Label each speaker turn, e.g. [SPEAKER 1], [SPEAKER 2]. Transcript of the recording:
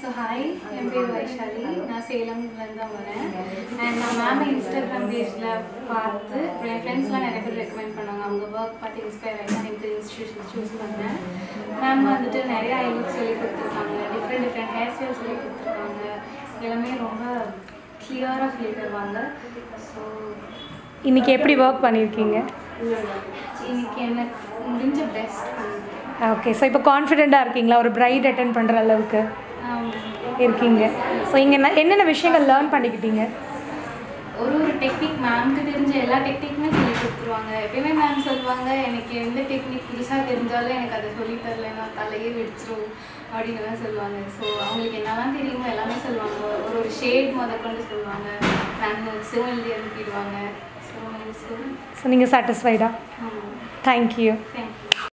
[SPEAKER 1] So hi என் பேர் வைஷாலி நான் சேலம்லேருந்து தான் வரேன் அண்ட் நான் மேம் இன்ஸ்டாகிராம் பேஜில் பார்த்து என் ஃப்ரெண்ட்ஸ்லாம் நிறைய பேர் ரெக்கமெண்ட் பண்ணாங்க. அவங்க ஒர்க் பார்த்து இன்ஸ்பயர் ஆகி நான் இந்த இன்ஸ்டியூஷன் சூஸ் பண்ணேன். மேம் வந்துட்டு நிறைய ஐ லுக் சொல்லி கொடுத்துருக்காங்க. டிஃப்ரெண்ட் டிஃப்ரெண்ட் ஹேர் ஸ்டைல் சொல்லி கொடுத்துருக்காங்க. எல்லாமே ரொம்ப கிளியராக சொல்லி தருவாங்க. ஸோ
[SPEAKER 2] இன்னைக்கு எப்படி ஒர்க் பண்ணியிருக்கீங்க?
[SPEAKER 1] இன்னைக்கு எனக்கு முடிஞ்ச பெஸ்ட்
[SPEAKER 2] ஓகே ஸோ இப்போ கான்ஃபிடெண்ட்டாக இருக்கீங்களா? ஒரு பிரைட் அட்டன் பண்ணுற அளவுக்கு? இருக்கீங்க. ஸோ இங்கே என்னென்ன விஷயங்கள் லேர்ன் பண்ணிக்கிட்டீங்க?
[SPEAKER 1] ஒரு ஒரு டெக்னிக் மேம்க்கு தெரிஞ்ச எல்லா டெக்னிக்குமே சொல்லி கொடுத்துருவாங்க. எப்பயுமே மேம் சொல்லுவாங்க எனக்கு எந்த டெக்னிக் புதுசாக தெரிஞ்சாலும் எனக்கு அதை சொல்லி தரலைன்னா தலையே வெடிச்சிரும் அப்படின்னு தான் சொல்லுவாங்க. ஸோ அவங்களுக்கு என்னெல்லாம் தெரியுமோ எல்லாமே சொல்லுவாங்க. ஒரு ஒரு ஷேட் முத கொண்டு சொல்லுவாங்க. மேம் நோட்ஸும் எழுதி அனுப்பிடுவாங்க. ஸோ
[SPEAKER 2] நீங்கள் சாட்டிஸ்ஃபைடா தேங்க்யூ
[SPEAKER 1] தேங்க்யூ